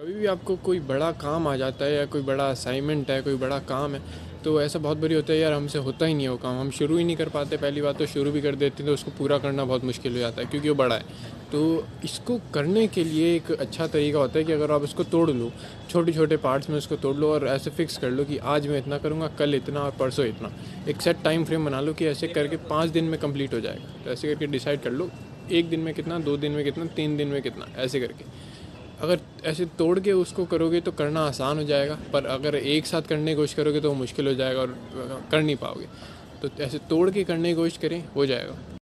कभी भी आपको कोई बड़ा काम आ जाता है या कोई बड़ा असाइनमेंट है, कोई बड़ा काम है तो ऐसा बहुत बड़ी होता है, यार, हमसे होता ही नहीं है वो काम, हम शुरू ही नहीं कर पाते, पहली बात तो शुरू भी कर देते हैं तो उसको पूरा करना बहुत मुश्किल हो जाता है, क्योंकि वो बड़ा है। तो इसको करने के लिए एक अच्छा तरीका होता है कि अगर आप इसको तोड़ लो छोटे छोटे पार्ट्स में उसको तोड़ लो और ऐसे फिक्स कर लो कि आज मैं इतना करूँगा, कल इतना और परसों इतना। एक सेट टाइम फ्रेम बना लो कि ऐसे करके पाँच दिन में कंप्लीट हो जाएगा। तो ऐसे करके डिसाइड कर लो, एक दिन में कितना, दो दिन में कितना, तीन दिन में कितना, ऐसे करके। अगर ऐसे तोड़ के उसको करोगे तो करना आसान हो जाएगा, पर अगर एक साथ करने की कोशिश करोगे तो मुश्किल हो जाएगा और कर नहीं पाओगे। तो ऐसे तोड़ के करने की कोशिश करें, हो जाएगा।